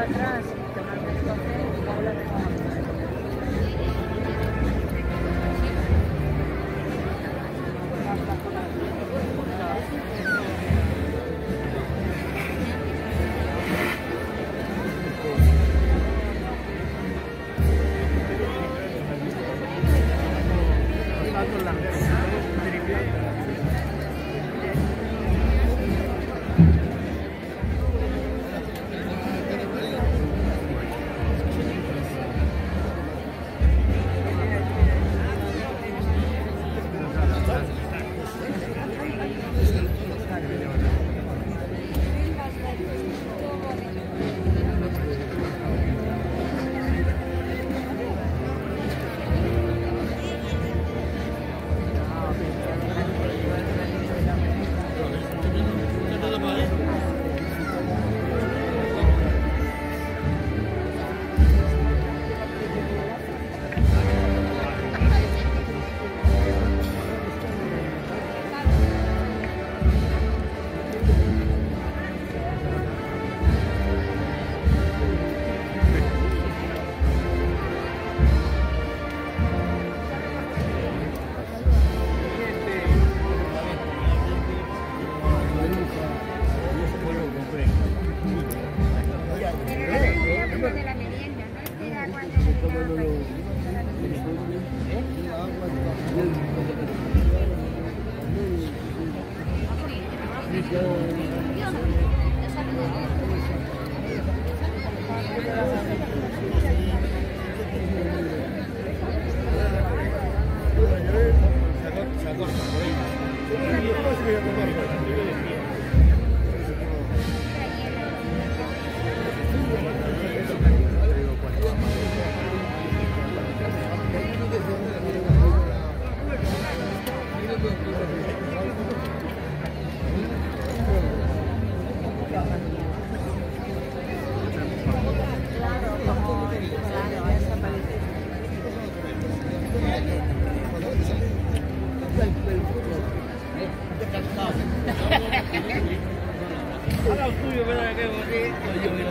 atrás. 작업 작업 Ahora os tuyo, ¿verdad? Que vos sí, yo, yo, yo.